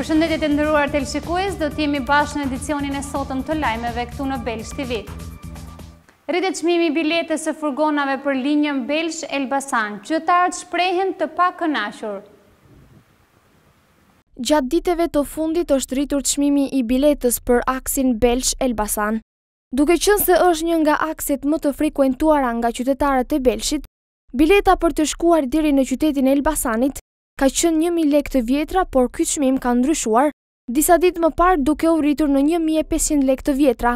Përshëndetje të nderuar teleshikues, do t'jemi bashkë në edicionin e sotëm të lajmeve këtu në Belsh TV. Rritet çmimi i biletës së furgonave për linjën Belsh Elbasan, qytetarët shprehen të pakënaqur. Gjatë ditëve të fundit është rritur çmimi i biletës për aksin Belsh Elbasan. Duke qenë se është një nga akset më të frekuentuara nga qytetarët e Belshit, bileta për të shkuar deri në qytetin e Elbasanit ka qenë një mijë lekë të vjetra, por ky çmim ka ndryshuar disa ditë më parë duke u rritur në një mijë e pesëqind lekë të vjetra.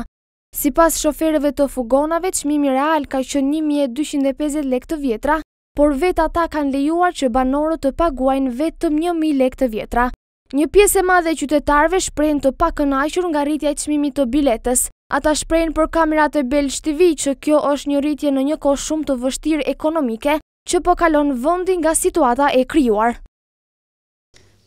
Sipas shoferëve të furgonave, çmimi real ka qenë një mijë e dyqind e pesëdhjetë lekë të vjetra, por vetë ata kanë lejuar që banorët të paguajnë vetëm një mijë lekë të vjetra. Një pjesë e madhe e qytetarëve shprehen të pakënaqur nga rritja e çmimit të biletës. Ata shprehen për kamerat e Belsh TV që kjo është një rritje në një kohë shumë të vështirë ekonomike që po kalon vendi nga situata e krijuar.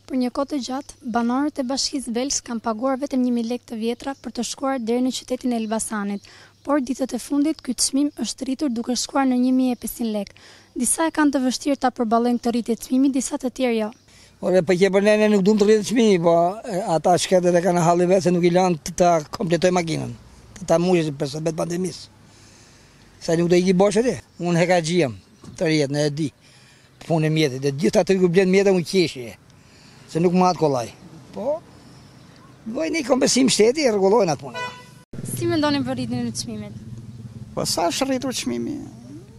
Për një kohë të gjatë, banorët e bashkisë Belsh kanë paguar vetëm një mijë lekë të vjetra për të shkuar deri në qytetin e Elbasanit, por ditët e fundit ky çmim është rritur duke shkuar në një mijë e pesëqind lekë. Disa e kanë të vështirë ta përballojnë këtë rritje çmimi, disa të tjerë jo. Ore, po qe për ne, ne nuk dum të rritet çmimi, po ata shkretët e kanë hallin vetë se nuk i lanë të ta kompletoj makinën, të ta mujë për së betë pandemisë. Se nuk do i ki bosh e ti. Unë e kam gjiëm të rjetë në e di, të punë e mjetit, dhe gjithë atë të rikë blenë mjetë e unë qeshje, se nuk matë kolaj. Po, bëjë një kompesim shteti e rregullojnë atë punë. Si mendoni për rritjen e çmimit? Po, sa është rritur çmimi?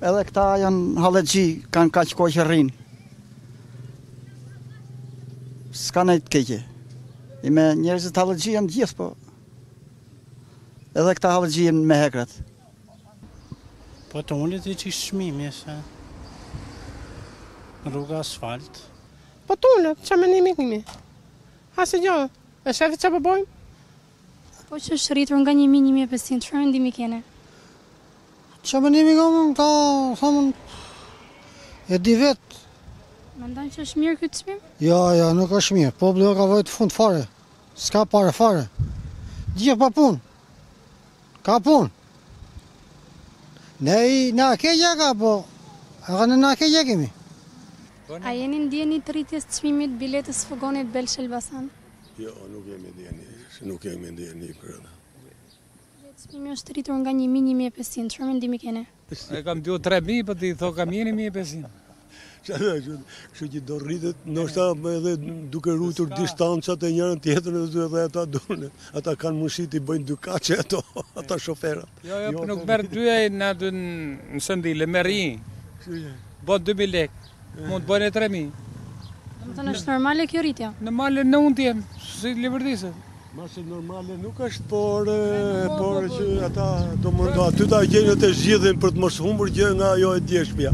Edhe këta janë hallexhi, kanë kaq kohë që rrinë. S'ka nji të keqe. Edhe njerëzit hallexhi janë gjithë, po. Edhe këta hallexhi janë me hekrat. Po të unë të që çmimi, se rruga asfalt. Po të unë, që mendim keni. Asgjë, e shefit që përbojmë? Po Po që është rritur nga një mijë një mijë e pesëqind çfarë mendimi keni? Çfarë mendimi kam unë këta thonë e di vet. Mendon që është mirë ky çmim? Jo, jo, nuk është mirë. Populli ka vajtë fund fare. S'ka pare fare. Gjithë pa punë. Ka punë. Ne nga keqja ka, po e nga keqja kemi. A jeni në dijeni të rritjes të çmimit të biletës furgonit Belsh Elbasan? Jo, nuk kemi ndjeni, nuk kemi ndjeni për edhe. Çmimi është rritur nga 1.500, çfarë mendimi keni? E kam duhet 3.000, për po ti thotë ka 1.500. Ça dhe, kështu që do rritet, në qoftë se edhe duke ruajtur distancat me njëri-tjetrin, dhe dhe dhe ata duan, ata kanë mundësi t'i bëjnë dy kaq ato, ata shoferat. Jo, jo, jo nuk merr dy e nga dy në sedilje, merr një, bën 2.000 lekë. Mund ta bëjnë e tre mijë. Domethënë është normale kjo rritja? Normale do jetë, s'i leverdis. Mbase normale nuk është, por, por që ata do mundohen. T'ia gjejnë zgjidhjen për të mos humbur gjë nga ajo e djeshmja.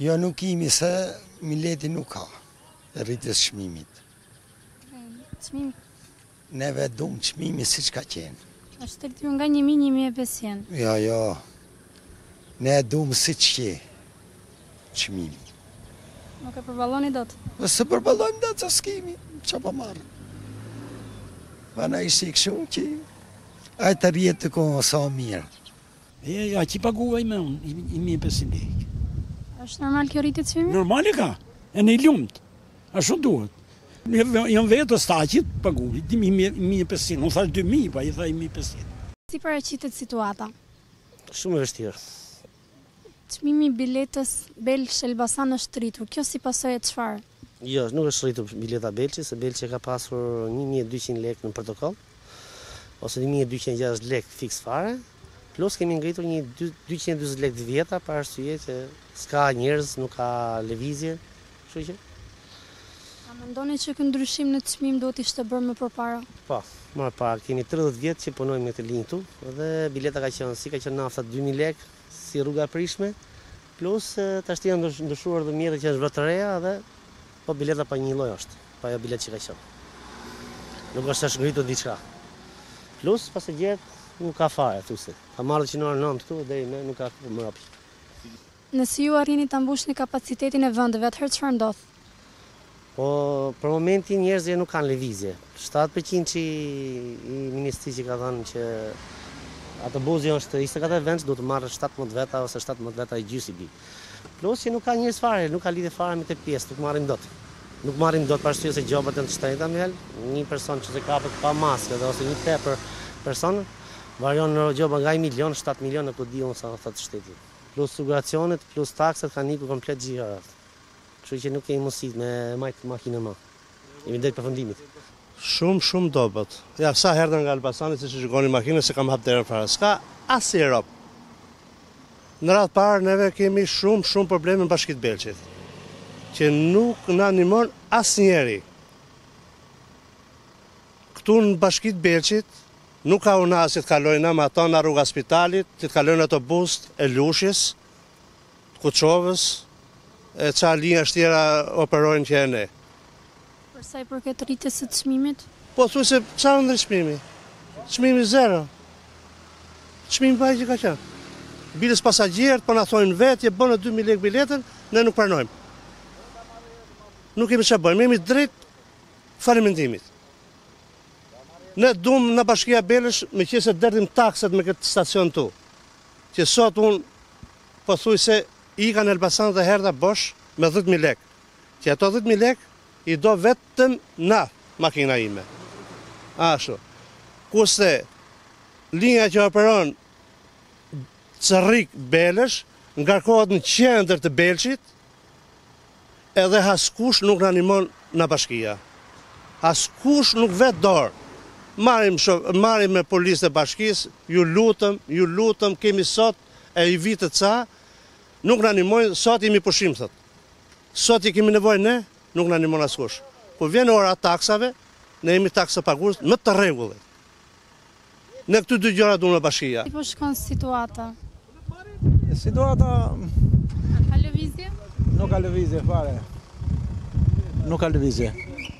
Jo nuk jemi se mileti nuk ka rritje çmimi. Çmimi? Ne e dumë çmimi siç ka qenë. Është rritur nga një mijë në një mijë e pesëqind. Jo jo ne e dumë siç qe çmimi. Nuk e përballoni dot. Po s'e përballojmë dot se s'kemi ça po marrim. Mana ishte kështu që ai të rritet ca kohë sa mirë. Jo jo që paguaj më unë një mijë e pesëqind lekë. Është normal kjo rritje çmimi? Normal e ka. E i lumtë. Ashtu duhet. Jam vetes Taqit, paguaj dy mijë, mijë e pesëqind, unë thashë dy mijë, po ai tha një mijë e pesëqind. Si paraqitet situata? Shumë e vështirë. Çmimi i biletës Belsh-Elbasan është rritur. Kjo si pasojë e çfarës? Jo, nuk është rritur bileta Belshi, se Belshi e ka pasur një mijë e dyqind lekë në protokoll. ose një mijë e dyqind e gjashtëdhjetë lekë fiks fare, plus kemi ngritur një dyqind e dyzet lekë të vjetra për arsye që s'ka njerëz, nuk ka lëvizje, kështu që A mendoni që ky ndryshim në çmim duhet ishte bërë më përpara? Po, më përpara kemi 30 vjet që punojmë me këtë linjë këtu dhe bileta ka qenë si ka qenë nafta 2000 lekë si rruga e prishme, plus tash janë ndryshuar dhe mjetet që janë shumë të reja dhe Po bileta po nji lloj është, po ajo biletë që ka qenë. Nuk është se është ngritur diçka. Plus pasagjerë nuk ka fare thjesht. Kam ardhur që në orën nëntë këtu deri me një kam rrejt. Nëse ju arrini ta mbushni kapacitetin e vendeve, atëherë çfarë ndodh? Po për momentin njerëzit nuk kanë lëvizje. Shtatëdhjetë për qind që i ministri që ka thënë që autobusi është njëzet e katër vende, duhet të marrë shtatëmbëdhjetë veta ose shtatëmbëdhjetë veta e gjysë i bie. Plus që nuk ka njerëz fare, nuk ka lidhje fare me këtë pjesë, nuk marrim dot. Nuk marrim dot për arsye se gjobat janë të shtrenjta mjaft, një person që të kapet pa maskë dhe ose një tepër person varion në gjoba nga një milion, shtatë milion e ku di unë sa thotë shteti. Plus siguracionet, plus taksat kanë ikur komplet gjithë gjërat. Kështu që nuk kemi mundësi me majtë makinën më. Jemi drejt përfundimit. Shumë, shumë dobët. Ja, sa herë nga Elbasani, siç e shikoni makinën, se kam hap derën fare. Ska asnjë rob. Në radhë të parë, neve kemi shumë, shumë probleme në bashkinë e Belshit, që nuk na ndihmon asnjeri. Këtu në bashkinë e Belshit, nuk ka unë asë që të kalojnë, ma ta në rruga e spitalit, që të kalojnë autobusët e Lushnjes, të Kuçovës e ca linja të tjera operojnë që e ne. Për sa i përket rritjes së çmimit? Po thuaj se çfarë ndërroi çmimi? Çmimi zero. Çmimi po aq ka qenë. Biles pasagjerët po na thonë vetë që bëni 2000 lekë biletën, ne nuk pranojmë. Nuk kemi çfarë bëjmë, jemi drejt falimentimit. Ne dumë nga bashkia Belsh meqenëse derdhim taksat me këtë stacion këtu. Që sot unë pothuajse ika në Elbasan dhe erdha bosh me dhjetë mijë lekë, që ato dhjetë mijë lekë i do vetëm makina ime. Ashtu. Kurse linja që operon Cërrik Belësh ngarkohet në qendër të Belshit, Edhe askush nuk na ndihmon nga bashkia. Askush nuk vet dorë. Marrim marrim me policët e bashkisë, ju lutëm, ju lutëm, kemi sot e një vit e ca, nuk na ndihmojnë, sot jemi pushim thotë. Sot i kemi nevojë ne, nuk na ndihmon askush. Kur vjen ora e taksave, ne jemi taksapagues më të rregullt. Ne këto dy gjëra duam nga bashkia. Si po shkon situata? Situata A ka lëvizje? Nuk ka lëvizje fare. Nuk ka lëvizje.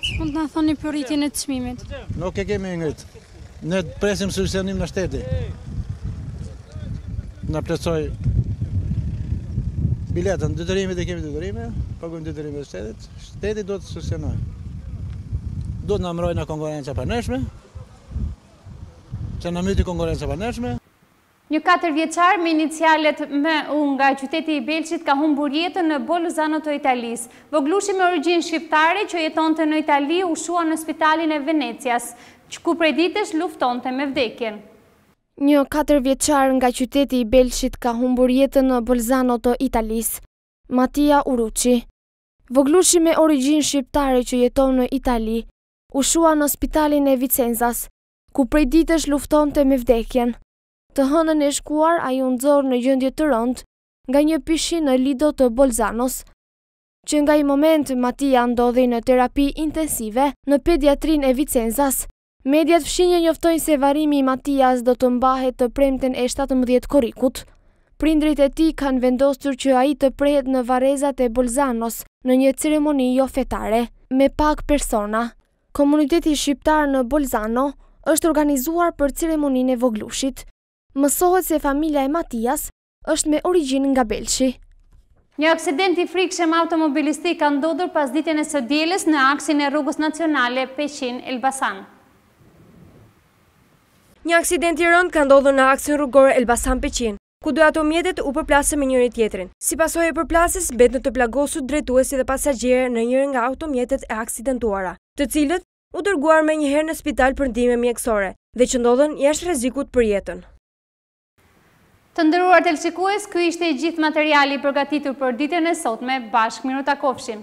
Ç'mund të na thoni për rritjen e çmimit? Nuk e kemi ngritë. Ne presim subvencionim nga shteti. Na plotësoj biletën, detyrimet i kemi detyrime, pagojmë detyrimet e shtetit. Shteti do të subvencionojë. Do të na mbrojë nga konkurrenca e pandershme. Që na myti konkurrenca e pandershme. Një katër vjeçar me inicialet MU nga qyteti i Belshit ka humbur jetën në Bolzano të Italisë. Voglushi me origjinë shqiptare që jetonte në Itali u shua në spitalin e Venecias, ku prej ditësh luftonte me vdekjen. Një katër vjeçar nga qyteti i Belshit ka humbur jetën në Bolzano të Italisë. Mattia Uruçi. Voglushi me origjinë shqiptare që jeton në Itali u shua në spitalin e Vicenzas, ku prej ditësh luftonte me vdekjen. Të hënën e shkuar ai u nxor në gjendje të rëndë nga një pishinë në Lido të Bolzanos. Që nga ai moment, Mattia ndodhej në terapi intensive në pediatrinë e Vicenzas. Mediat fqinje njoftojnë se varrimi i Mattias do të mbahet të premten e shtatëmbëdhjetë korrikut. Prindërit e tij kanë vendosur që ai të prehet në varrezat e Bolzanos në një ceremoni jo fetare, me pak persona. Komuniteti shqiptar në Bolzano është organizuar për ceremoninë e vogëlushit. Mësohet se familja e Matias është me origjinë nga Belshi. Një aksident i frikshëm automobilistik ka ndodhur pasditen e së dielës në aksin e rrugës nacionale Peqin-Elbasan. Një aksident i rëndë ka ndodhur në aksin rrugor Elbasan-Peqin, ku dy automjete u përplasën me njëri-tjetrin. Si pasojë e përplasjes, mbetën të plagosur drejtuesi dhe pasagjerja në njërën nga automjetet e aksidentuara, të cilët u dërguan menjëherë në spital për ndihmë mjekësore dhe që ndodhen jashtë rrezikut për jetën. Të nderuar teleshikues, ky ishte i gjithë materiali i përgatitur për ditën e sotme, bashkë mirutakofshim.